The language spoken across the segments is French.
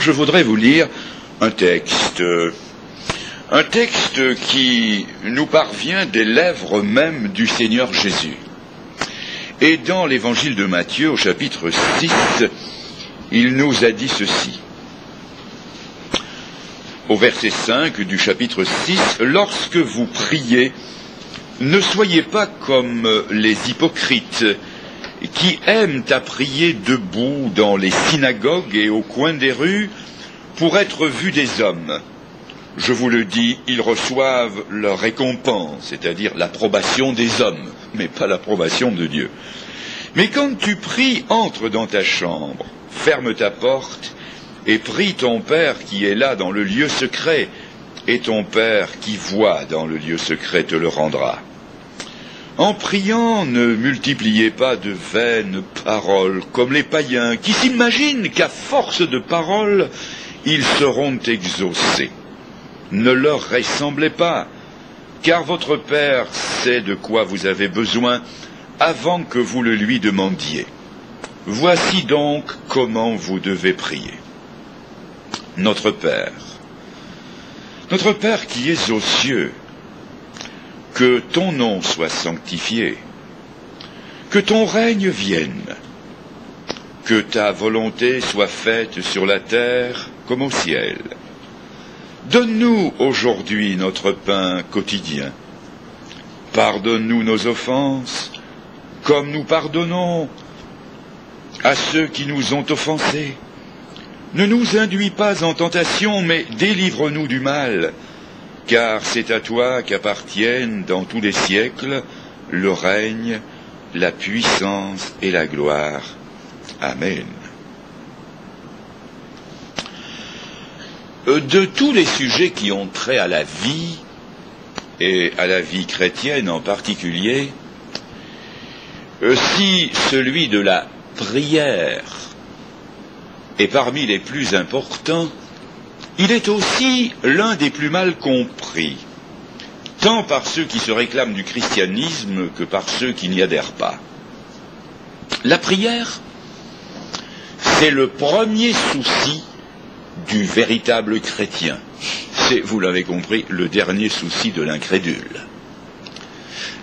je voudrais vous lire un texte, un texte qui nous parvient des lèvres même du Seigneur Jésus. Et dans l'évangile de Matthieu, au chapitre 6, il nous a dit ceci. Au verset 5 du chapitre 6, lorsque vous priez, ne soyez pas comme les hypocrites qui aiment à prier debout dans les synagogues et au coin des rues pour être vus des hommes. Je vous le dis, ils reçoivent leur récompense, c'est-à-dire l'approbation des hommes, mais pas l'approbation de Dieu. Mais quand tu pries, entre dans ta chambre, ferme ta porte, et prie ton Père qui est là dans le lieu secret, et ton Père qui voit dans le lieu secret te le rendra. En priant, ne multipliez pas de vaines paroles comme les païens qui s'imaginent qu'à force de paroles, ils seront exaucés. Ne leur ressemblez pas, car votre Père sait de quoi vous avez besoin avant que vous le lui demandiez. Voici donc comment vous devez prier. Notre Père, notre Père qui es aux cieux, que ton nom soit sanctifié, que ton règne vienne, que ta volonté soit faite sur la terre comme au ciel. Donne-nous aujourd'hui notre pain quotidien. Pardonne-nous nos offenses, comme nous pardonnons à ceux qui nous ont offensés. Ne nous induis pas en tentation, mais délivre-nous du mal car c'est à toi qu'appartiennent dans tous les siècles le règne, la puissance et la gloire. Amen. Euh, de tous les sujets qui ont trait à la vie, et à la vie chrétienne en particulier, euh, si celui de la prière est parmi les plus importants, il est aussi l'un des plus mal compris, tant par ceux qui se réclament du christianisme que par ceux qui n'y adhèrent pas. La prière, c'est le premier souci du véritable chrétien. C'est, vous l'avez compris, le dernier souci de l'incrédule.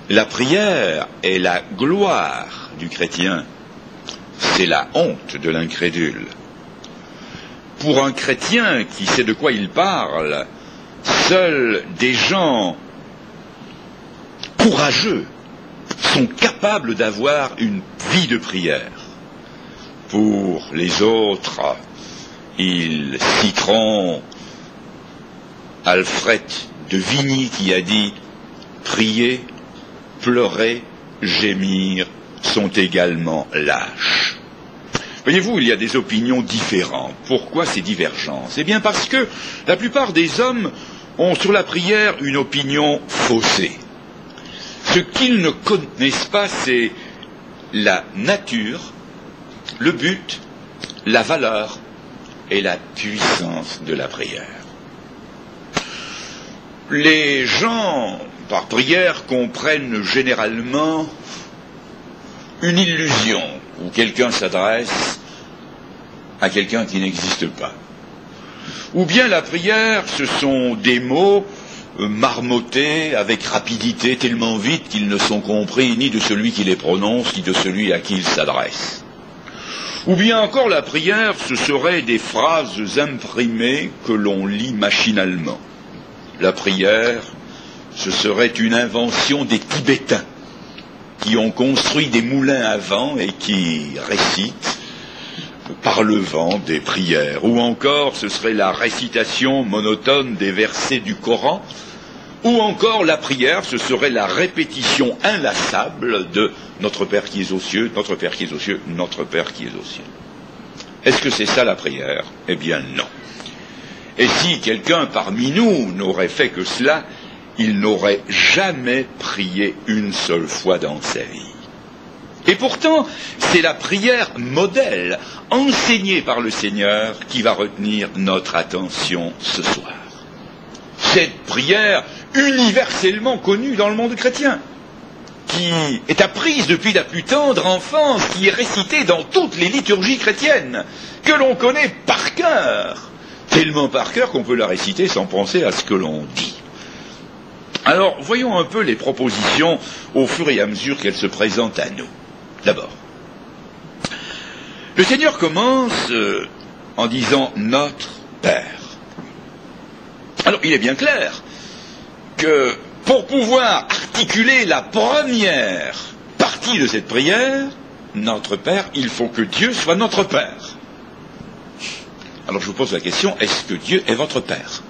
La prière est la gloire du chrétien, c'est la honte de l'incrédule pour un chrétien qui sait de quoi il parle, seuls des gens courageux sont capables d'avoir une vie de prière. Pour les autres, ils citeront Alfred de Vigny qui a dit Prier, pleurer, gémir sont également lâches. Voyez-vous, il y a des opinions différentes. Pourquoi ces divergences? Eh bien parce que la plupart des hommes ont sur la prière une opinion faussée. Ce qu'ils ne connaissent pas, c'est la nature, le but, la valeur et la puissance de la prière. Les gens, par prière, comprennent généralement une illusion où quelqu'un s'adresse à quelqu'un qui n'existe pas. Ou bien la prière, ce sont des mots euh, marmottés avec rapidité, tellement vite qu'ils ne sont compris ni de celui qui les prononce, ni de celui à qui ils s'adressent. Ou bien encore la prière, ce seraient des phrases imprimées que l'on lit machinalement. La prière, ce serait une invention des Tibétains qui ont construit des moulins à vent et qui récitent par le vent des prières. Ou encore ce serait la récitation monotone des versets du Coran. Ou encore la prière, ce serait la répétition inlassable de Notre Père qui est aux cieux, Notre Père qui est aux cieux, Notre Père qui est aux cieux. Est-ce que c'est ça la prière? Eh bien non. Et si quelqu'un parmi nous n'aurait fait que cela, il n'aurait jamais prié une seule fois dans sa vie. Et pourtant, c'est la prière modèle enseignée par le Seigneur qui va retenir notre attention ce soir. Cette prière universellement connue dans le monde chrétien. qui est apprise depuis la plus tendre enfance, qui est récitée dans toutes les liturgies chrétiennes, que l'on connaît par cœur, tellement par cœur qu'on peut la réciter sans penser à ce que l'on dit. Alors, voyons un peu les propositions au fur et à mesure qu'elles se présentent à nous. D'abord, le Seigneur commence euh, en disant notre Père. Alors, il est bien clair que pour pouvoir articuler la première partie de cette prière, notre Père, il faut que Dieu soit notre Père. Alors je vous pose la question, est-ce que Dieu est votre Père?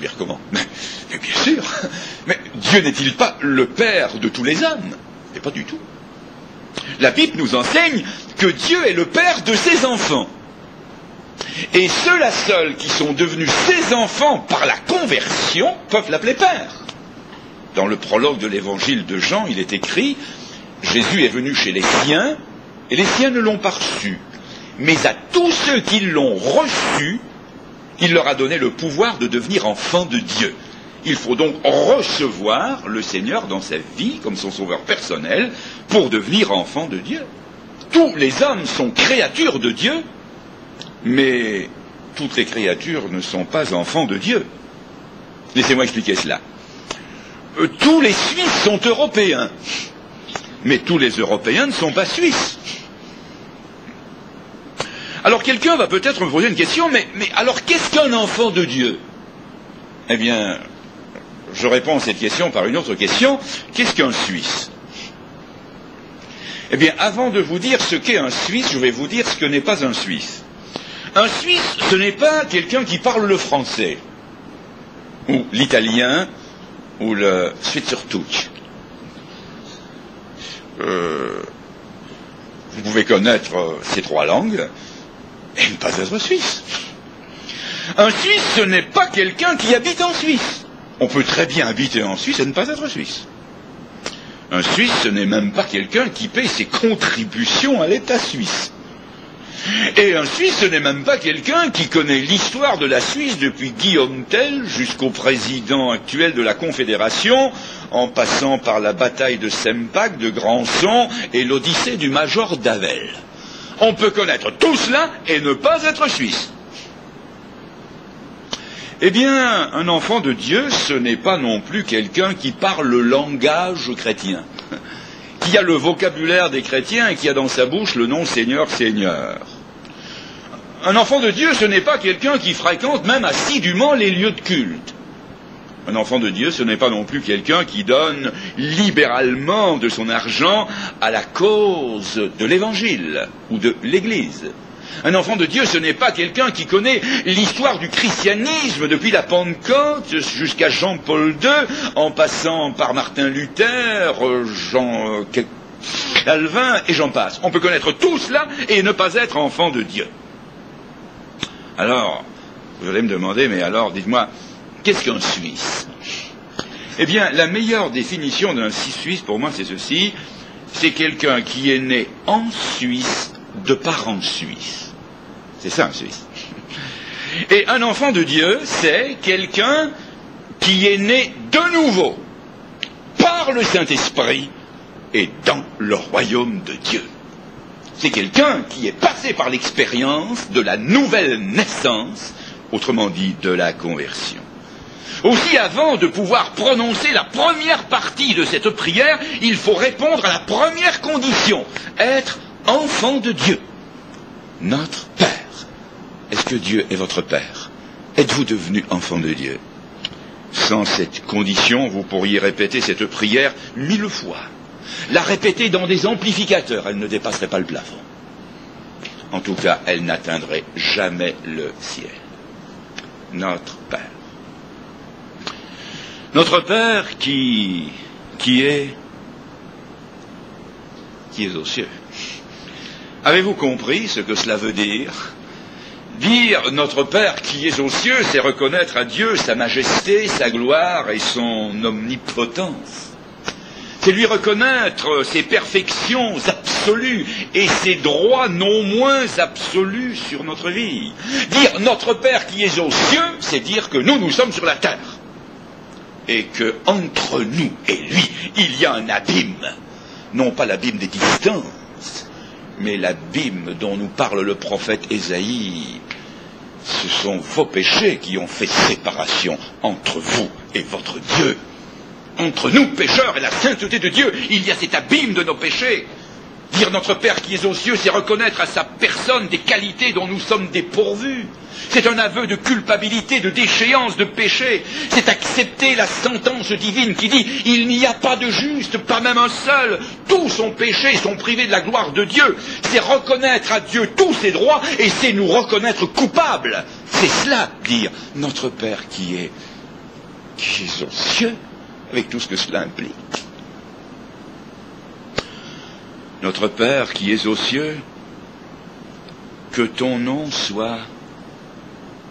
Dire comment? Mais, mais, bien sûr Mais Dieu n'est-il pas le Père de tous les hommes? Mais pas du tout. La Bible nous enseigne que Dieu est le Père de ses enfants. Et ceux-là seuls qui sont devenus ses enfants par la conversion peuvent l'appeler Père. Dans le prologue de l'évangile de Jean, il est écrit Jésus est venu chez les siens, et les siens ne l'ont pas reçu. Mais à tous ceux qui l'ont reçu, il leur a donné le pouvoir de devenir enfants de Dieu. Il faut donc recevoir le Seigneur dans sa vie comme son sauveur personnel pour devenir enfant de Dieu. Tous les hommes sont créatures de Dieu, mais toutes les créatures ne sont pas enfants de Dieu. Laissez-moi expliquer cela. Euh, tous les Suisses sont européens, mais tous les Européens ne sont pas Suisses. Alors quelqu'un va peut-être me poser une question, mais, alors qu'est-ce qu'un enfant de Dieu? Eh bien, je réponds à cette question par une autre question. Qu'est-ce qu'un Suisse? Eh bien, avant de vous dire ce qu'est un Suisse, je vais vous dire ce que n'est pas un Suisse. Un Suisse, ce n'est pas quelqu'un qui parle le français, ou l'italien, ou le Schweizerdeutsch. Euh, vous pouvez connaître euh, ces trois langues et ne pas être suisse. Un Suisse, ce n'est pas quelqu'un qui habite en Suisse. On peut très bien habiter en Suisse et ne pas être suisse. Un Suisse, ce n'est même pas quelqu'un qui paye ses contributions à l'État suisse. Et un Suisse, ce n'est même pas quelqu'un qui connaît l'histoire de la Suisse depuis Guillaume Tell jusqu'au président actuel de la Confédération, en passant par la bataille de Sempak, de Grandson et l'Odyssée du Major Davel. On peut connaître tout cela et ne pas être suisse. Eh bien, un enfant de Dieu, ce n'est pas non plus quelqu'un qui parle le langage chrétien, qui a le vocabulaire des chrétiens et qui a dans sa bouche le nom Seigneur, Seigneur. Un enfant de Dieu, ce n'est pas quelqu'un qui fréquente même assidûment les lieux de culte. Un enfant de Dieu, ce n'est pas non plus quelqu'un qui donne libéralement de son argent à la cause de l'Évangile ou de l'Église. Un enfant de Dieu, ce n'est pas quelqu'un qui connaît l'histoire du christianisme depuis la Pentecôte jusqu'à Jean-Paul II, en passant par Martin Luther, Jean Calvin et j'en passe. On peut connaître tout cela et ne pas être enfant de Dieu. Alors, vous allez me demander, mais alors, dites-moi, qu'est-ce qu'un Suisse Eh bien, la meilleure définition d'un Suisse, pour moi, c'est ceci. C'est quelqu'un qui est né en Suisse de parents suisses. C'est ça un Suisse. Et un enfant de Dieu, c'est quelqu'un qui est né de nouveau par le Saint-Esprit et dans le royaume de Dieu. C'est quelqu'un qui est passé par l'expérience de la nouvelle naissance, autrement dit de la conversion. Aussi, avant de pouvoir prononcer la première partie de cette prière, il faut répondre à la première condition, être enfant de Dieu notre Père. Est-ce que Dieu est votre Père? Êtes-vous devenu enfant de Dieu? Sans cette condition, vous pourriez répéter cette prière mille fois. La répéter dans des amplificateurs, elle ne dépasserait pas le plafond. En tout cas, elle n'atteindrait jamais le ciel. Notre. Notre Père qui, est, qui est aux cieux. Avez-vous compris ce que cela veut dire? Dire notre Père qui est aux cieux, c'est reconnaître à Dieu sa majesté, sa gloire et son omnipotence. C'est lui reconnaître ses perfections absolues et ses droits non moins absolus sur notre vie. Dire notre Père qui est aux cieux, c'est dire que nous, nous sommes sur la terre. Et que entre nous et lui, il y a un abîme. Non pas l'abîme des distances, mais l'abîme dont nous parle le prophète Ésaïe. Ce sont vos péchés qui ont fait séparation entre vous et votre Dieu. Entre nous, pécheurs, et la sainteté de Dieu, il y a cet abîme de nos péchés. Dire notre Père qui est aux cieux, c'est reconnaître à sa personne des qualités dont nous sommes dépourvus. C'est un aveu de culpabilité, de déchéance, de péché. C'est accepter la sentence divine qui dit il n'y a pas de juste, pas même un seul. Tous sont péchés, sont privés de la gloire de Dieu. C'est reconnaître à Dieu tous ses droits et c'est nous reconnaître coupables. C'est cela, dire notre Père qui est, qui est aux cieux, avec tout ce que cela implique. Notre Père qui es aux cieux, que ton nom soit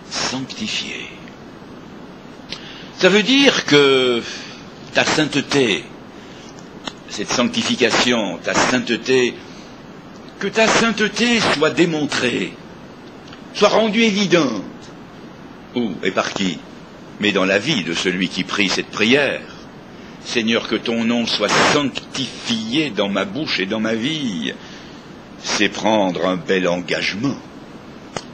sanctifié. Ça veut dire que ta sainteté, cette sanctification, ta sainteté, que ta sainteté soit démontrée, soit rendue évidente. Où et par qui? Mais dans la vie de celui qui prie cette prière. Seigneur, que ton nom soit sanctifié dans ma bouche et dans ma vie. C'est prendre un bel engagement.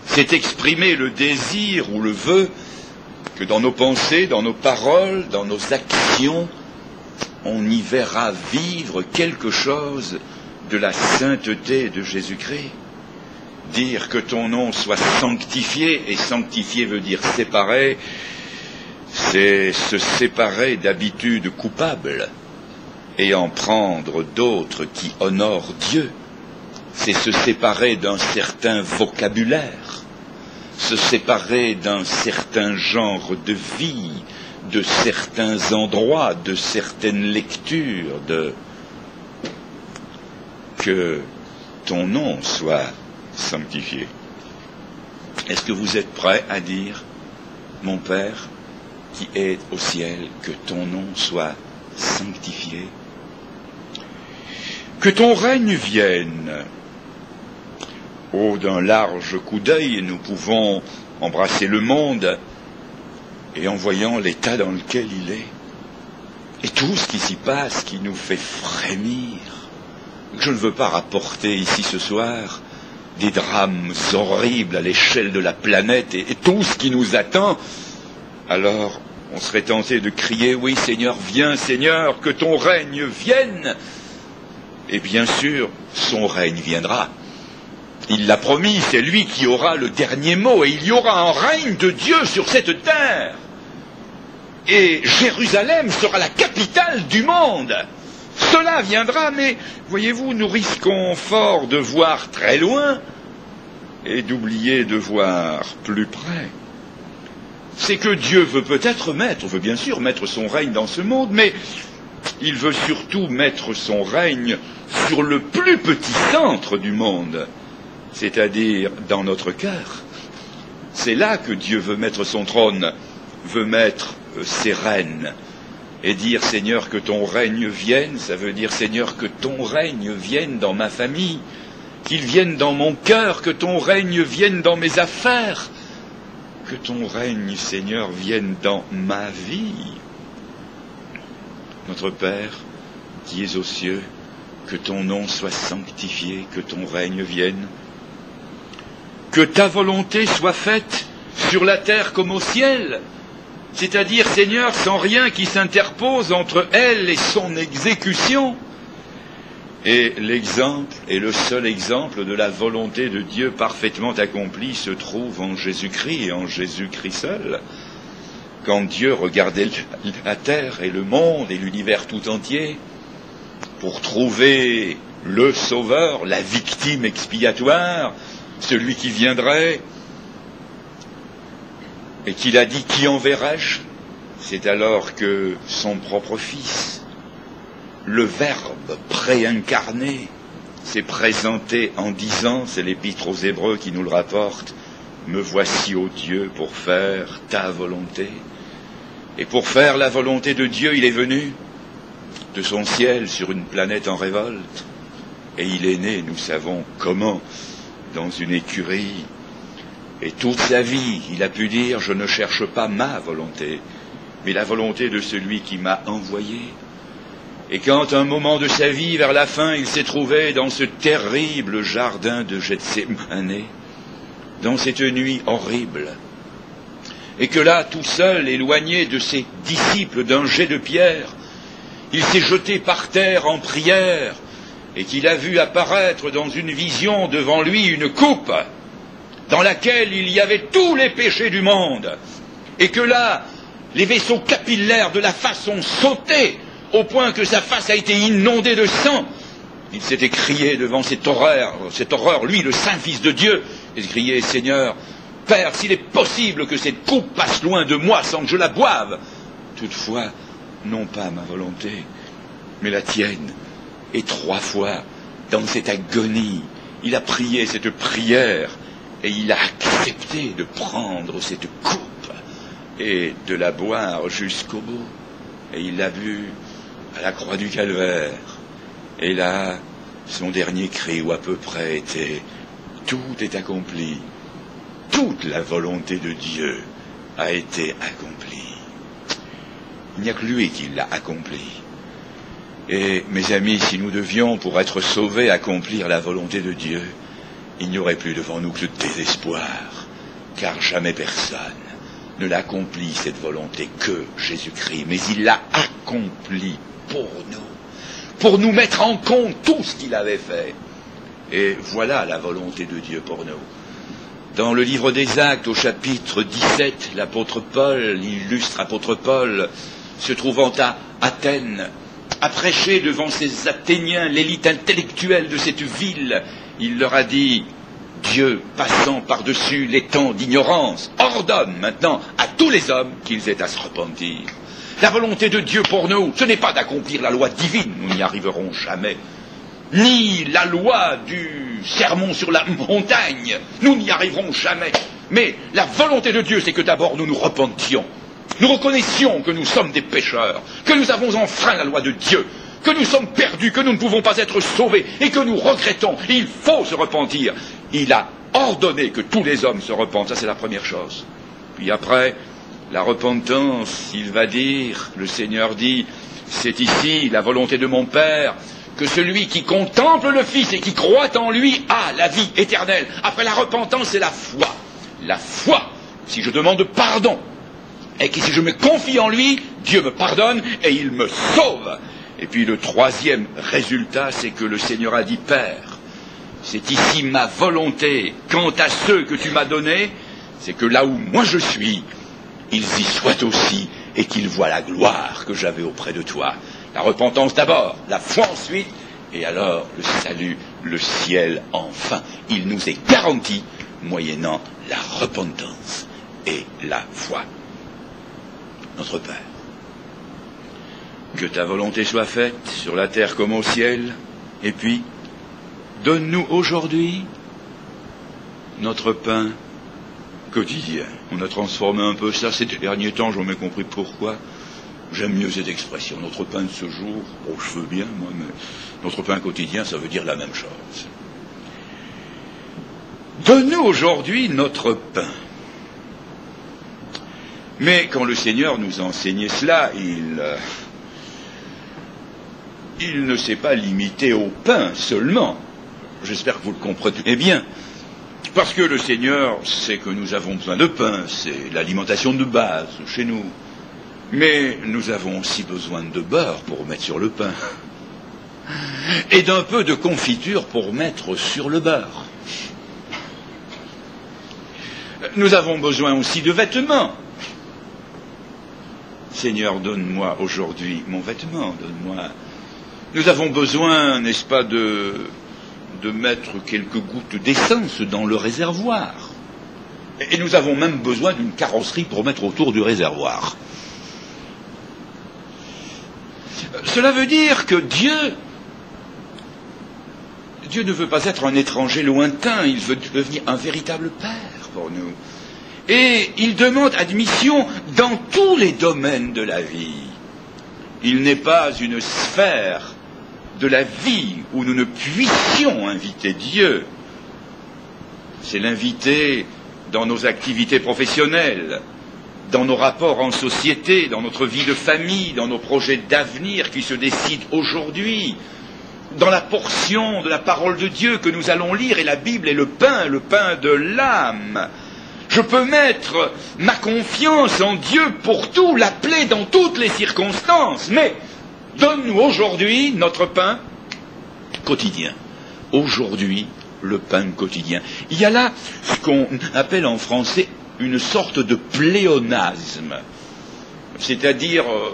C'est exprimer le désir ou le vœu que dans nos pensées, dans nos paroles, dans nos actions, on y verra vivre quelque chose de la sainteté de Jésus-Christ. Dire que ton nom soit sanctifié, et sanctifié veut dire séparé, c'est se séparer d'habitudes coupables et en prendre d'autres qui honorent Dieu. C'est se séparer d'un certain vocabulaire, se séparer d'un certain genre de vie, de certains endroits, de certaines lectures, de que ton nom soit sanctifié. Est-ce que vous êtes prêt à dire, mon Père, qui est au ciel, que ton nom soit sanctifié. Que ton règne vienne. Oh, d'un large coup d'œil, nous pouvons embrasser le monde et en voyant l'état dans lequel il est, et tout ce qui s'y passe qui nous fait frémir. Je ne veux pas rapporter ici ce soir des drames horribles à l'échelle de la planète et, et tout ce qui nous attend, alors on serait tenté de crier Oui Seigneur, viens Seigneur, que ton règne vienne. Et bien sûr, son règne viendra. Il l'a promis, c'est lui qui aura le dernier mot, et il y aura un règne de Dieu sur cette terre. Et Jérusalem sera la capitale du monde. Cela viendra, mais voyez-vous, nous risquons fort de voir très loin et d'oublier de voir plus près c'est que Dieu veut peut-être mettre, veut bien sûr mettre son règne dans ce monde, mais il veut surtout mettre son règne sur le plus petit centre du monde, c'est-à-dire dans notre cœur. C'est là que Dieu veut mettre son trône, veut mettre euh, ses rênes. Et dire Seigneur que ton règne vienne, ça veut dire Seigneur que ton règne vienne dans ma famille, qu'il vienne dans mon cœur, que ton règne vienne dans mes affaires, que ton règne, Seigneur, vienne dans ma vie. Notre Père, qui es aux cieux, que ton nom soit sanctifié, que ton règne vienne, que ta volonté soit faite sur la terre comme au ciel, c'est-à-dire, Seigneur, sans rien qui s'interpose entre elle et son exécution. Et l'exemple, et le seul exemple de la volonté de Dieu parfaitement accomplie se trouve en Jésus-Christ et en Jésus-Christ seul. Quand Dieu regardait la terre et le monde et l'univers tout entier pour trouver le sauveur, la victime expiatoire, celui qui viendrait, et qu'il a dit qui enverrai-je? C'est alors que son propre fils le Verbe préincarné s'est présenté en disant, c'est l'épître aux Hébreux qui nous le rapporte, me voici, ô Dieu, pour faire ta volonté. Et pour faire la volonté de Dieu, il est venu de son ciel sur une planète en révolte. Et il est né, nous savons comment, dans une écurie. Et toute sa vie, il a pu dire, je ne cherche pas ma volonté, mais la volonté de celui qui m'a envoyé. Et quand un moment de sa vie, vers la fin, il s'est trouvé dans ce terrible jardin de Gethsemane, dans cette nuit horrible, et que là, tout seul, éloigné de ses disciples d'un jet de pierre, il s'est jeté par terre en prière, et qu'il a vu apparaître dans une vision devant lui une coupe, dans laquelle il y avait tous les péchés du monde, et que là, les vaisseaux capillaires de la face ont sauté au point que sa face a été inondée de sang. Il s'était crié devant cette horreur, cette horreur, lui, le saint Fils de Dieu, il criait, Seigneur, Père, s'il est possible que cette coupe passe loin de moi sans que je la boive. Toutefois, non pas ma volonté, mais la tienne. Et trois fois, dans cette agonie, il a prié cette prière et il a accepté de prendre cette coupe et de la boire jusqu'au bout. Et il l'a bu à la croix du calvaire. Et là, son dernier cri, ou à peu près, était Tout est accompli. Toute la volonté de Dieu a été accomplie. Il n'y a que lui qui l'a accompli. Et mes amis, si nous devions, pour être sauvés, accomplir la volonté de Dieu, il n'y aurait plus devant nous que le désespoir, car jamais personne ne l'accomplit, cette volonté, que Jésus-Christ, mais il l'a accompli pour nous, pour nous mettre en compte tout ce qu'il avait fait. Et voilà la volonté de Dieu pour nous. Dans le livre des Actes, au chapitre 17, l'apôtre Paul, l'illustre apôtre Paul, se trouvant à Athènes, a prêché devant ces Athéniens, l'élite intellectuelle de cette ville, il leur a dit, Dieu, passant par-dessus les temps d'ignorance, ordonne maintenant à tous les hommes qu'ils aient à se repentir. La volonté de Dieu pour nous, ce n'est pas d'accomplir la loi divine, nous n'y arriverons jamais, ni la loi du sermon sur la montagne, nous n'y arriverons jamais. Mais la volonté de Dieu, c'est que d'abord nous nous repentions. Nous reconnaissions que nous sommes des pécheurs, que nous avons enfreint la loi de Dieu, que nous sommes perdus, que nous ne pouvons pas être sauvés et que nous regrettons. Il faut se repentir. Il a ordonné que tous les hommes se repentent. Ça, c'est la première chose. Puis après, la repentance, il va dire, le Seigneur dit, c'est ici la volonté de mon Père, que celui qui contemple le Fils et qui croit en lui a la vie éternelle. Après la repentance, c'est la foi. La foi, si je demande pardon, et que si je me confie en lui, Dieu me pardonne et il me sauve. Et puis le troisième résultat, c'est que le Seigneur a dit, Père, c'est ici ma volonté. Quant à ceux que tu m'as donnés, c'est que là où moi je suis, ils y soient aussi et qu'ils voient la gloire que j'avais auprès de toi. La repentance d'abord, la foi ensuite, et alors le salut, le ciel enfin. Il nous est garanti moyennant la repentance et la foi. Notre Père, que ta volonté soit faite sur la terre comme au ciel, et puis donne-nous aujourd'hui notre pain quotidien. On a transformé un peu ça ces derniers temps, j'en ai compris pourquoi. J'aime mieux cette expression. Notre pain de ce jour, oh, je veux bien, moi, mais notre pain quotidien, ça veut dire la même chose. Donne-nous aujourd'hui notre pain. Mais quand le Seigneur nous a enseigné cela, il, euh, il ne s'est pas limité au pain seulement. J'espère que vous le comprenez bien. Parce que le Seigneur sait que nous avons besoin de pain, c'est l'alimentation de base chez nous. Mais nous avons aussi besoin de beurre pour mettre sur le pain. Et d'un peu de confiture pour mettre sur le beurre. Nous avons besoin aussi de vêtements. Seigneur, donne-moi aujourd'hui mon vêtement, donne-moi. Nous avons besoin, n'est-ce pas, de de mettre quelques gouttes d'essence dans le réservoir. Et nous avons même besoin d'une carrosserie pour mettre autour du réservoir. Cela veut dire que Dieu, Dieu ne veut pas être un étranger lointain, il veut devenir un véritable Père pour nous. Et il demande admission dans tous les domaines de la vie. Il n'est pas une sphère de la vie où nous ne puissions inviter Dieu. C'est l'inviter dans nos activités professionnelles, dans nos rapports en société, dans notre vie de famille, dans nos projets d'avenir qui se décident aujourd'hui, dans la portion de la parole de Dieu que nous allons lire, et la Bible est le pain, le pain de l'âme. Je peux mettre ma confiance en Dieu pour tout, l'appeler dans toutes les circonstances, mais donne-nous aujourd'hui notre pain quotidien. Aujourd'hui, le pain quotidien. Il y a là ce qu'on appelle en français une sorte de pléonasme, c'est-à-dire euh,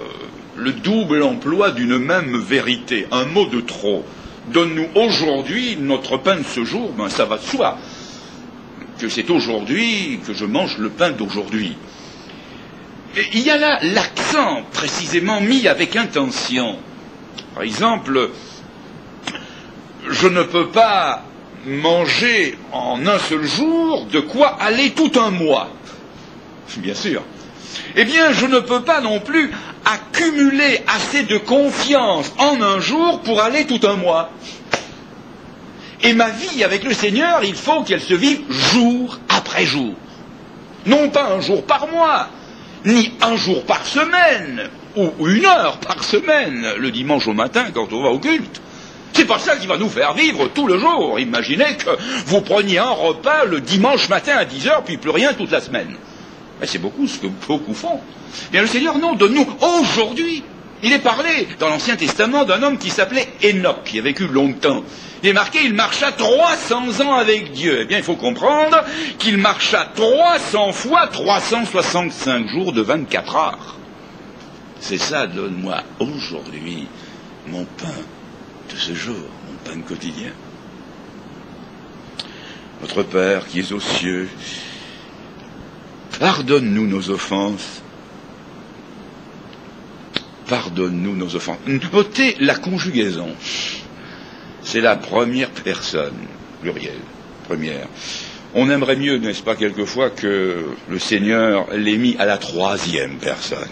le double emploi d'une même vérité, un mot de trop. Donne-nous aujourd'hui notre pain de ce jour, ben ça va de soi, que c'est aujourd'hui que je mange le pain d'aujourd'hui. Il y a là l'accent précisément mis avec intention. Par exemple, je ne peux pas manger en un seul jour de quoi aller tout un mois. Bien sûr. Eh bien, je ne peux pas non plus accumuler assez de confiance en un jour pour aller tout un mois. Et ma vie avec le Seigneur, il faut qu'elle se vive jour après jour. Non pas un jour par mois, ni un jour par semaine, ou une heure par semaine, le dimanche au matin quand on va au culte. C'est pas ça qui va nous faire vivre tout le jour. Imaginez que vous preniez un repas le dimanche matin à 10 heures, puis plus rien toute la semaine. C'est beaucoup ce que beaucoup font. Bien le Seigneur, non, donne-nous aujourd'hui. Il est parlé dans l'Ancien Testament d'un homme qui s'appelait Enoch, qui a vécu longtemps. Il est marqué, il marcha 300 ans avec Dieu. Eh bien, il faut comprendre qu'il marcha 300 fois 365 jours de 24 heures. C'est ça, donne-moi aujourd'hui mon pain de ce jour, mon pain quotidien. Notre Père qui es aux cieux, pardonne-nous nos offenses. Pardonne-nous nos offenses. Notez la conjugaison. C'est la première personne, pluriel, première. On aimerait mieux, n'est-ce pas, quelquefois, que le Seigneur l'ait mis à la troisième personne.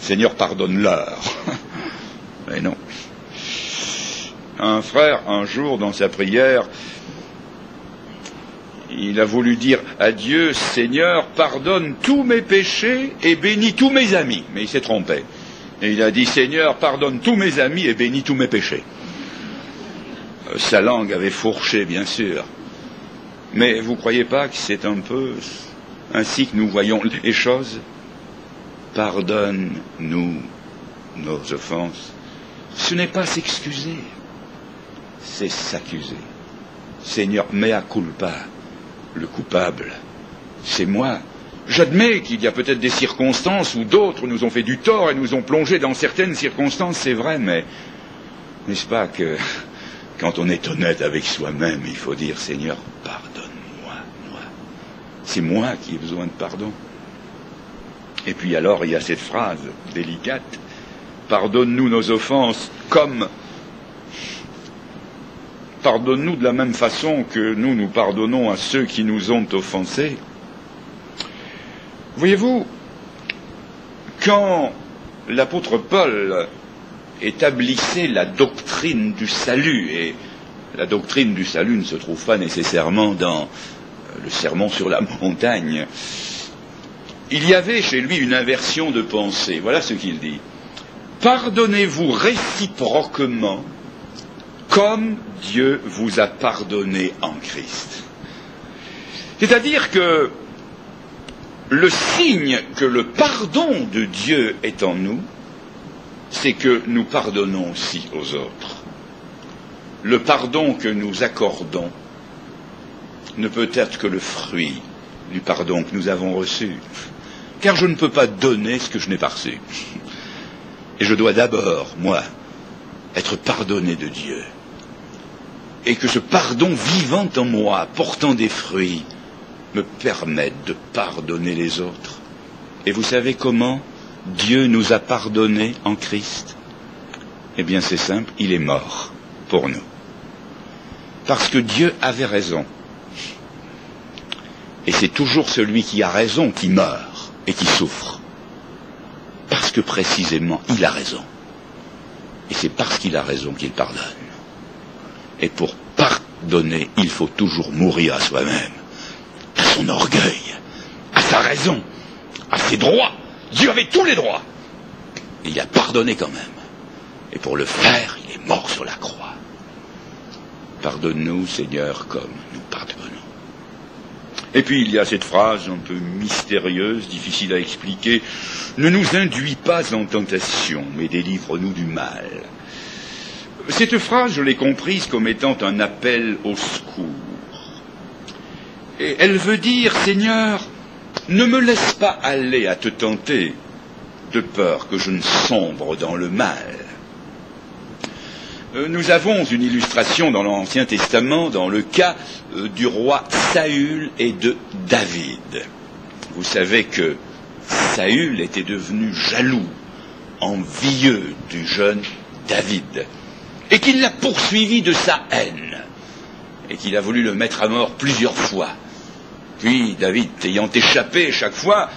Seigneur, pardonne-leur. Mais non un frère, un jour, dans sa prière, il a voulu dire à Dieu, Seigneur, pardonne tous mes péchés et bénis tous mes amis. Mais il s'est trompé. Et il a dit, Seigneur, pardonne tous mes amis et bénis tous mes péchés. Euh, sa langue avait fourché, bien sûr. Mais vous ne croyez pas que c'est un peu ainsi que nous voyons les choses? Pardonne-nous nos offenses. Ce n'est pas s'excuser c'est s'accuser. Seigneur, mea culpa, le coupable, c'est moi. J'admets qu'il y a peut-être des circonstances où d'autres nous ont fait du tort et nous ont plongé dans certaines circonstances, c'est vrai, mais n'est-ce pas que quand on est honnête avec soi-même, il faut dire Seigneur, pardonne-moi, moi. C'est moi qui ai besoin de pardon. Et puis alors, il y a cette phrase délicate, pardonne-nous nos offenses comme pardonne-nous de la même façon que nous nous pardonnons à ceux qui nous ont offensés. Voyez-vous, quand l'apôtre Paul établissait la doctrine du salut, et la doctrine du salut ne se trouve pas nécessairement dans le sermon sur la montagne, il y avait chez lui une inversion de pensée. Voilà ce qu'il dit. Pardonnez-vous réciproquement comme Dieu vous a pardonné en Christ. C'est-à-dire que le signe que le pardon de Dieu est en nous, c'est que nous pardonnons aussi aux autres. Le pardon que nous accordons ne peut être que le fruit du pardon que nous avons reçu. Car je ne peux pas donner ce que je n'ai pas reçu. Et je dois d'abord, moi, être pardonné de Dieu et que ce pardon vivant en moi, portant des fruits, me permette de pardonner les autres. Et vous savez comment Dieu nous a pardonnés en Christ? Eh bien c'est simple, il est mort pour nous. Parce que Dieu avait raison. Et c'est toujours celui qui a raison qui meurt et qui souffre. Parce que précisément, il a raison. Et c'est parce qu'il a raison qu'il pardonne. Et pour pardonner, il faut toujours mourir à soi-même, son orgueil, à sa raison, à ses droits. Dieu avait tous les droits. Il a pardonné quand même. Et pour le faire, il est mort sur la croix. Pardonne-nous, Seigneur, comme nous pardonnons. Et puis il y a cette phrase un peu mystérieuse, difficile à expliquer. Ne nous induis pas en tentation, mais délivre-nous du mal. Cette phrase, je l'ai comprise comme étant un appel au secours. Et elle veut dire, Seigneur, ne me laisse pas aller à te tenter, de peur que je ne sombre dans le mal. Euh, nous avons une illustration dans l'Ancien Testament dans le cas euh, du roi Saül et de David. Vous savez que Saül était devenu jaloux, envieux du jeune David, et qu'il l'a poursuivi de sa haine, et qu'il a voulu le mettre à mort plusieurs fois. Puis David ayant échappé chaque fois,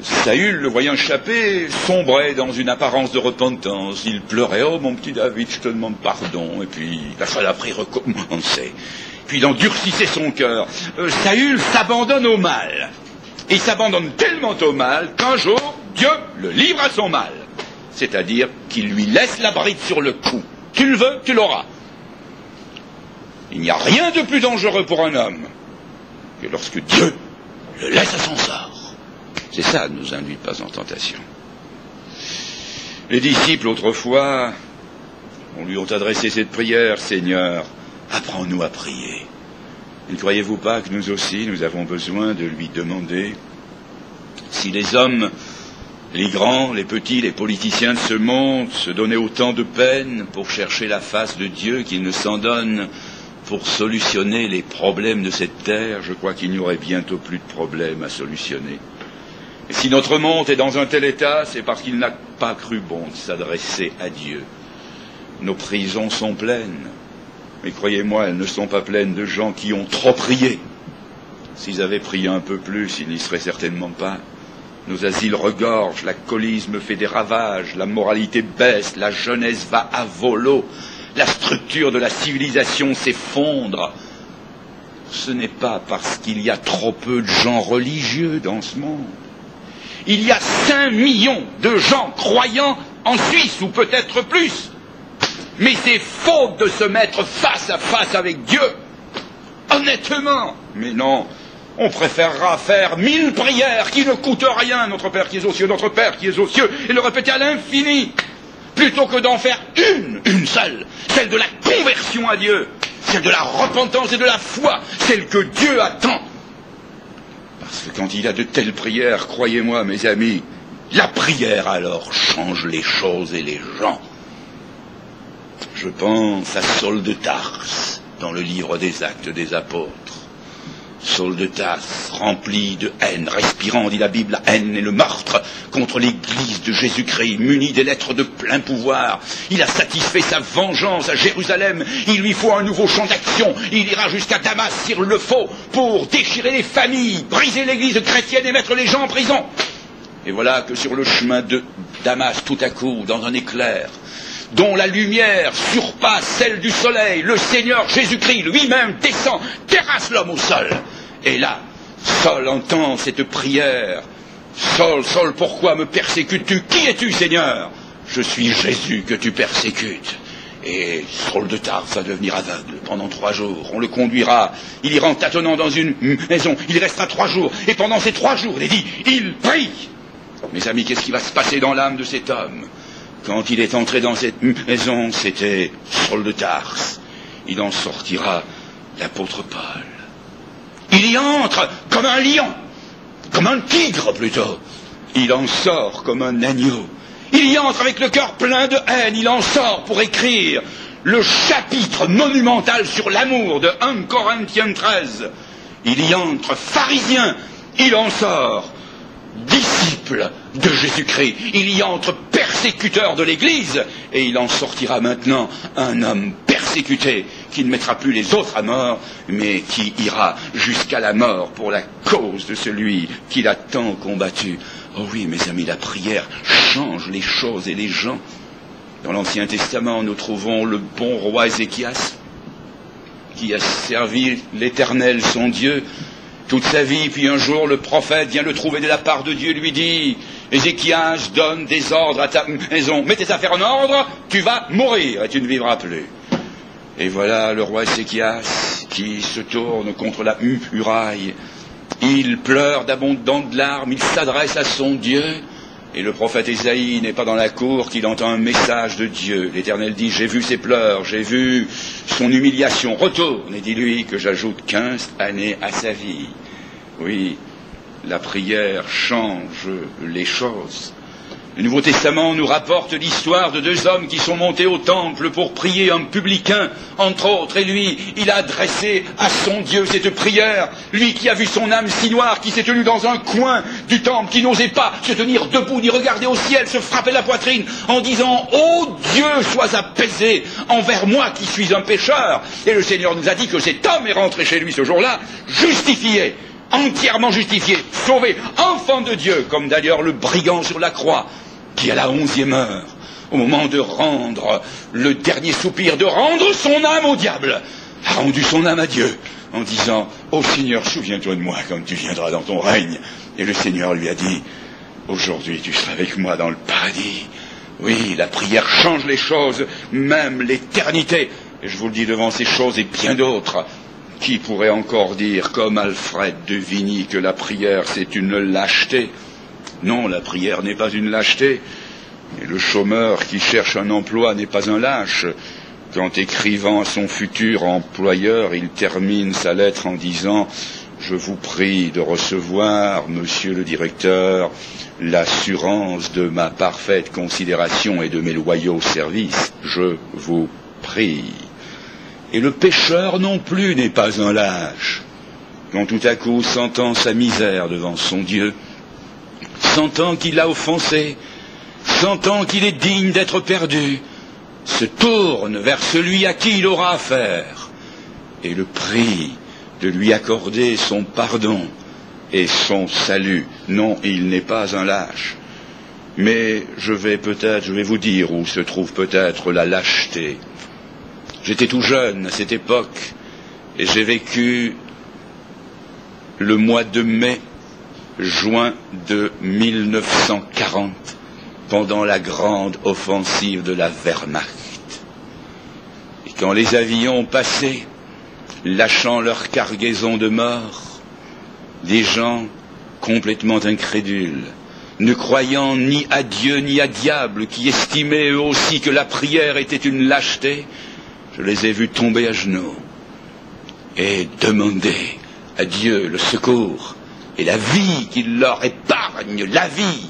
Saül, le voyant échapper, sombrait dans une apparence de repentance. Il pleurait Oh, mon petit David, je te demande pardon. Et puis, la saloperie recommençait. Puis, il endurcissait son cœur. Euh, Saül s'abandonne au mal. Il s'abandonne tellement au mal qu'un jour, Dieu le livre à son mal. C'est-à-dire qu'il lui laisse la bride sur le cou. Tu le veux, tu l'auras. Il n'y a rien de plus dangereux pour un homme que lorsque Dieu le laisse à son sort. C'est ça, ne nous induit pas en tentation. Les disciples, autrefois, on lui ont adressé cette prière, Seigneur, apprends-nous à prier. Ne croyez-vous pas que nous aussi, nous avons besoin de lui demander? Si les hommes, les grands, les petits, les politiciens de ce monde se donnaient autant de peine pour chercher la face de Dieu qu'ils ne s'en donnent pour solutionner les problèmes de cette terre, je crois qu'il n'y aurait bientôt plus de problèmes à solutionner. Et si notre monde est dans un tel état, c'est parce qu'il n'a pas cru bon de s'adresser à Dieu. Nos prisons sont pleines, mais croyez-moi, elles ne sont pas pleines de gens qui ont trop prié. S'ils avaient prié un peu plus, ils n'y seraient certainement pas. Nos asiles regorgent, l'alcoolisme fait des ravages, la moralité baisse, la jeunesse va à volo, la structure de la civilisation s'effondre. Ce n'est pas parce qu'il y a trop peu de gens religieux dans ce monde il y a 5 millions de gens croyants en Suisse, ou peut-être plus. Mais c'est faute de se mettre face à face avec Dieu. Honnêtement. Mais non, on préférera faire mille prières qui ne coûtent rien, notre Père qui est aux cieux, notre Père qui est aux cieux, et le répéter à l'infini, plutôt que d'en faire une, une seule, celle de la conversion à Dieu, celle de la repentance et de la foi, celle que Dieu attend parce que quand il a de telles prières, croyez-moi, mes amis, la prière alors change les choses et les gens. Je pense à Saul de Tarse dans le livre des actes des apôtres. Saul de Tasse, rempli de haine, respirant, dit la Bible, la haine et le meurtre contre l'Église de Jésus-Christ, muni des lettres de plein pouvoir. Il a satisfait sa vengeance à Jérusalem. Il lui faut un nouveau champ d'action. Il ira jusqu'à Damas s'il le faut pour déchirer les familles, briser l'Église chrétienne et mettre les gens en prison. Et voilà que sur le chemin de Damas, tout à coup, dans un éclair, dont la lumière surpasse celle du soleil, le Seigneur Jésus-Christ lui-même descend, terrasse l'homme au sol. Et là, Saul entend cette prière. Saul, Saul, pourquoi me persécutes-tu? Qui es-tu, Seigneur? Je suis Jésus que tu persécutes. Et Saul de Tarse va devenir aveugle pendant trois jours. On le conduira. Il ira en tâtonnant dans une maison. Il restera trois jours. Et pendant ces trois jours, il est dit, il prie. Mes amis, qu'est-ce qui va se passer dans l'âme de cet homme? Quand il est entré dans cette maison, c'était Saul de Tarse. Il en sortira l'apôtre Paul. Il y entre comme un lion, comme un tigre plutôt. Il en sort comme un agneau. Il y entre avec le cœur plein de haine. Il en sort pour écrire le chapitre monumental sur l'amour de 1 Corinthiens 13. Il y entre pharisien. Il en sort disciple de Jésus-Christ. Il y entre persécuteur de l'Église et il en sortira maintenant un homme persécuté qui ne mettra plus les autres à mort, mais qui ira jusqu'à la mort pour la cause de celui qu'il a tant combattu. Oh oui, mes amis, la prière change les choses et les gens. Dans l'Ancien Testament, nous trouvons le bon roi Ézéchias, qui a servi l'Éternel, son Dieu, toute sa vie, puis un jour le prophète vient le trouver de la part de Dieu, lui dit, Ézéchias donne des ordres à ta maison, mets tes affaires en ordre, tu vas mourir et tu ne vivras plus. Et voilà le roi Ézéchias qui se tourne contre la muraille. Il pleure d'abondantes larmes, il s'adresse à son Dieu, et le prophète Esaïe n'est pas dans la cour qu'il entend un message de Dieu. L'Éternel dit, j'ai vu ses pleurs, j'ai vu son humiliation. Retourne et dis-lui que j'ajoute quinze années à sa vie. Oui, la prière change les choses. Le Nouveau Testament nous rapporte l'histoire de deux hommes qui sont montés au temple pour prier un publicain, entre autres, et lui, il a adressé à son Dieu cette prière, lui qui a vu son âme si noire, qui s'est tenu dans un coin du temple, qui n'osait pas se tenir debout, ni regarder au ciel, se frapper la poitrine, en disant, Ô Dieu, sois apaisé envers moi qui suis un pécheur. Et le Seigneur nous a dit que cet homme est rentré chez lui ce jour-là, justifié entièrement justifié, sauvé, enfant de Dieu, comme d'ailleurs le brigand sur la croix, qui à la onzième heure, au moment de rendre le dernier soupir, de rendre son âme au diable, a rendu son âme à Dieu, en disant, Ô Seigneur, souviens-toi de moi quand tu viendras dans ton règne. Et le Seigneur lui a dit, Aujourd'hui tu seras avec moi dans le paradis. Oui, la prière change les choses, même l'éternité. Et je vous le dis devant ces choses et bien d'autres. Qui pourrait encore dire, comme Alfred de Vigny, que la prière c'est une lâcheté Non, la prière n'est pas une lâcheté. Et le chômeur qui cherche un emploi n'est pas un lâche. Quand écrivant à son futur employeur, il termine sa lettre en disant Je vous prie de recevoir, monsieur le directeur, l'assurance de ma parfaite considération et de mes loyaux services. Je vous prie. Et le pécheur non plus n'est pas un lâche. Quand tout à coup sentant sa misère devant son Dieu, sentant qu'il a offensé, sentant qu'il est digne d'être perdu, se tourne vers celui à qui il aura affaire et le prie de lui accorder son pardon et son salut. Non, il n'est pas un lâche. Mais je vais peut-être, je vais vous dire où se trouve peut-être la lâcheté J'étais tout jeune à cette époque et j'ai vécu le mois de mai, juin de 1940, pendant la grande offensive de la Wehrmacht. Et quand les avions passaient, lâchant leur cargaison de morts, des gens complètement incrédules, ne croyant ni à Dieu ni à diable, qui estimaient eux aussi que la prière était une lâcheté, je les ai vus tomber à genoux et demander à Dieu le secours et la vie qu'il leur épargne, la vie,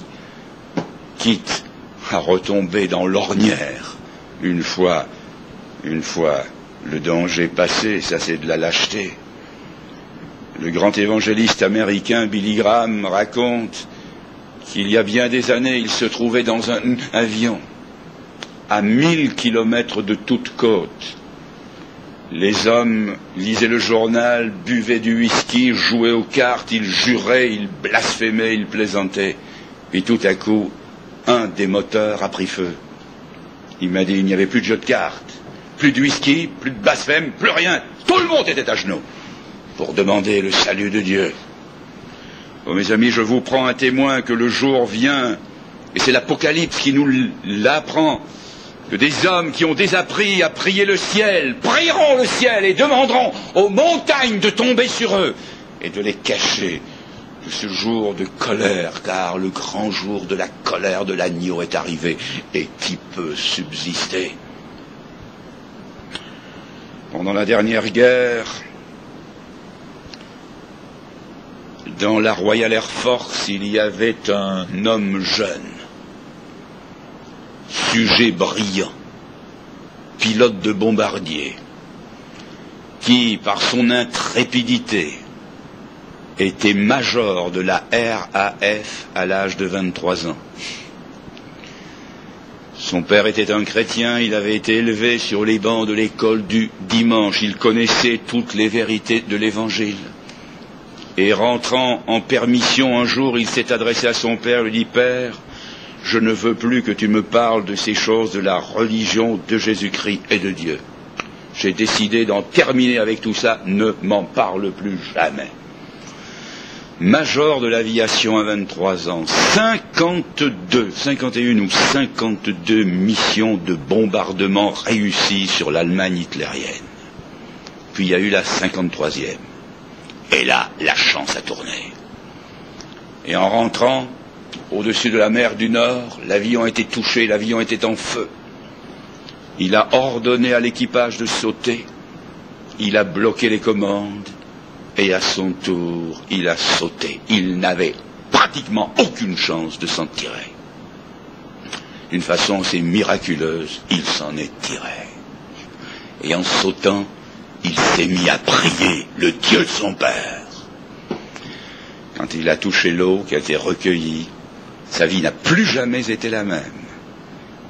quitte à retomber dans l'ornière une fois, une fois le danger passé, ça c'est de la lâcheté. Le grand évangéliste américain Billy Graham raconte qu'il y a bien des années, il se trouvait dans un avion à mille kilomètres de toute côte. Les hommes lisaient le journal, buvaient du whisky, jouaient aux cartes, ils juraient, ils blasphémaient, ils plaisantaient. Puis tout à coup, un des moteurs a pris feu. Il m'a dit il n'y avait plus de jeu de cartes, plus de whisky, plus de blasphème, plus rien. Tout le monde était à genoux pour demander le salut de Dieu. Oh mes amis, je vous prends un témoin que le jour vient, et c'est l'Apocalypse qui nous l'apprend que des hommes qui ont désappris à prier le ciel prieront le ciel et demanderont aux montagnes de tomber sur eux et de les cacher de ce jour de colère, car le grand jour de la colère de l'agneau est arrivé et qui peut subsister? Pendant la dernière guerre, dans la Royal Air Force, il y avait un homme jeune sujet brillant, pilote de bombardier, qui, par son intrépidité, était major de la RAF à l'âge de 23 ans. Son père était un chrétien, il avait été élevé sur les bancs de l'école du dimanche, il connaissait toutes les vérités de l'Évangile. Et rentrant en permission un jour, il s'est adressé à son père, lui dit Père, je ne veux plus que tu me parles de ces choses de la religion de Jésus-Christ et de Dieu. J'ai décidé d'en terminer avec tout ça, ne m'en parle plus jamais. major de l'aviation à 23 ans, 52, 51 ou 52 missions de bombardement réussies sur l'Allemagne hitlérienne. Puis il y a eu la 53e. Et là, la chance a tourné. Et en rentrant, au-dessus de la mer du Nord, l'avion était touché, l'avion était en feu. Il a ordonné à l'équipage de sauter. Il a bloqué les commandes. Et à son tour, il a sauté. Il n'avait pratiquement aucune chance de s'en tirer. D'une façon assez miraculeuse, il s'en est tiré. Et en sautant, il s'est mis à prier le Dieu de son Père. Quand il a touché l'eau qui a été recueillie, sa vie n'a plus jamais été la même.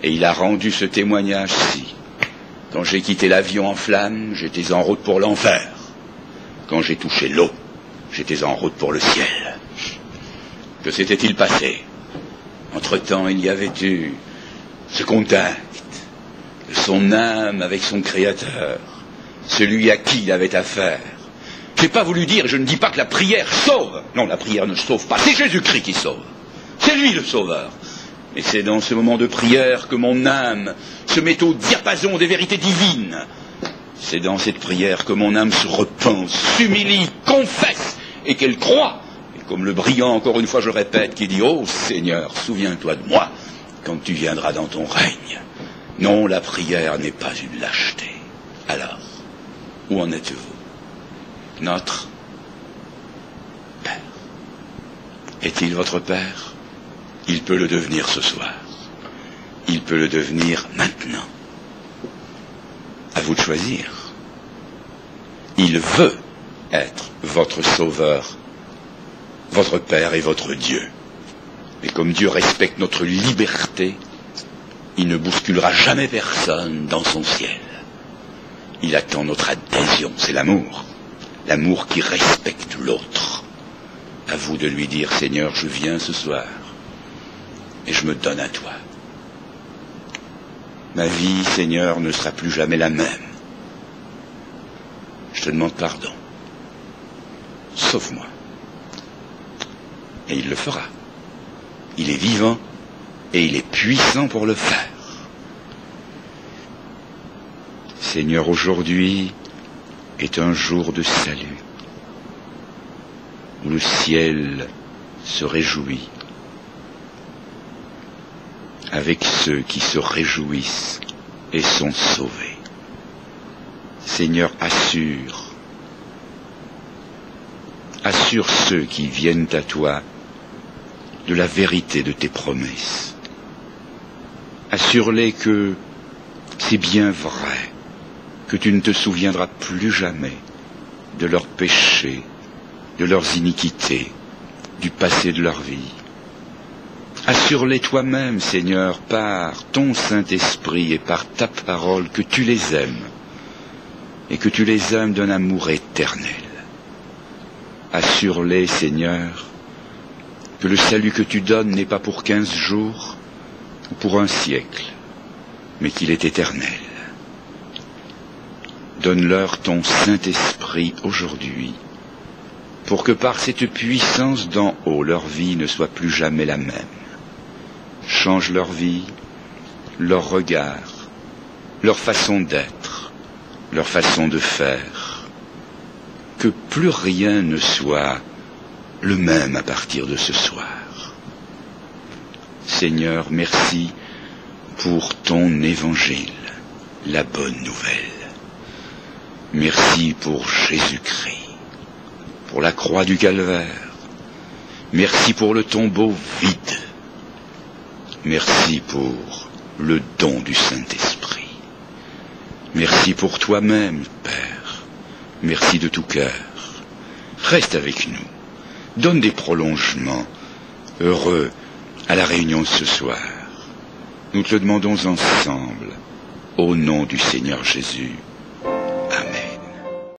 Et il a rendu ce témoignage-ci. Quand j'ai quitté l'avion en flammes, j'étais en route pour l'enfer. Quand j'ai touché l'eau, j'étais en route pour le ciel. Que s'était-il passé? Entre-temps, il y avait eu ce contact de son âme avec son Créateur, celui à qui il avait affaire. Je n'ai pas voulu dire, je ne dis pas que la prière sauve. Non, la prière ne sauve pas. C'est Jésus-Christ qui sauve. Lui le sauveur. Et c'est dans ce moment de prière que mon âme se met au diapason des vérités divines. C'est dans cette prière que mon âme se repent, s'humilie, confesse, et qu'elle croit. Et comme le brillant, encore une fois je répète, qui dit, Oh Seigneur, souviens-toi de moi quand tu viendras dans ton règne. Non, la prière n'est pas une lâcheté. Alors, où en êtes-vous? Notre Père. Est-il votre Père? Il peut le devenir ce soir. Il peut le devenir maintenant. À vous de choisir. Il veut être votre sauveur, votre Père et votre Dieu. Mais comme Dieu respecte notre liberté, il ne bousculera jamais personne dans son ciel. Il attend notre adhésion, c'est l'amour. L'amour qui respecte l'autre. À vous de lui dire, Seigneur, je viens ce soir et je me donne à toi. Ma vie, Seigneur, ne sera plus jamais la même. Je te demande pardon. Sauve-moi. Et il le fera. Il est vivant et il est puissant pour le faire. Seigneur, aujourd'hui est un jour de salut, où le ciel se réjouit avec ceux qui se réjouissent et sont sauvés. Seigneur, assure, assure ceux qui viennent à toi de la vérité de tes promesses. Assure-les que c'est bien vrai que tu ne te souviendras plus jamais de leurs péchés, de leurs iniquités, du passé de leur vie. Assure-les toi-même, Seigneur, par ton Saint-Esprit et par ta parole que tu les aimes et que tu les aimes d'un amour éternel. Assure-les, Seigneur, que le salut que tu donnes n'est pas pour quinze jours ou pour un siècle, mais qu'il est éternel. Donne-leur ton Saint-Esprit aujourd'hui, pour que par cette puissance d'en haut, leur vie ne soit plus jamais la même. Change leur vie, leur regard, leur façon d'être, leur façon de faire. Que plus rien ne soit le même à partir de ce soir. Seigneur, merci pour ton évangile, la bonne nouvelle. Merci pour Jésus-Christ, pour la croix du calvaire. Merci pour le tombeau vide. Merci pour le don du Saint-Esprit. Merci pour toi-même, Père. Merci de tout cœur. Reste avec nous. Donne des prolongements heureux à la réunion de ce soir. Nous te le demandons ensemble, au nom du Seigneur Jésus.